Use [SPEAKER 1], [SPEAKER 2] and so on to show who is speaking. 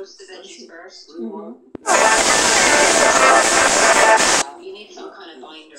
[SPEAKER 1] roast the veggies 1st mm-hmm.
[SPEAKER 2] You need some kind of
[SPEAKER 1] binder.